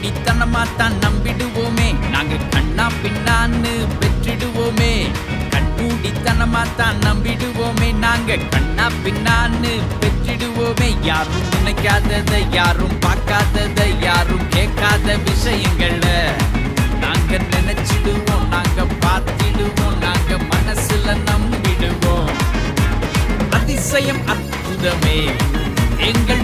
கண்மூடித்தனமா தான் நம்பிடுவோமே. நாங்க கண்ணா பின்னான்னு பெற்றிடுவோமே. கண்மூடித்தனமா தான் நம்பிடுவோமே. நாங்க கண்ணா பின்னான்னு பெற்றிடுவோமே. யாரும் நினைக்காததை யாரும் பார்க்காததை யாரும் கேட்காத விஷயங்கள நாங்க நினைச்சிடுவோம் நாங்க பார்த்திடுவோம் நாங்க மனசுல நம்பிடுவோம். அதிசயம் அற்புதமே. எங்கள்